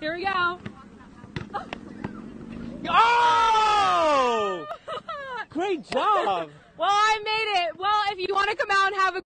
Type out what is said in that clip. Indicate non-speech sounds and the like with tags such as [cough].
Here we go. [laughs] Oh! [laughs] Great job! Well, I made it. Well, if you want to come out and have a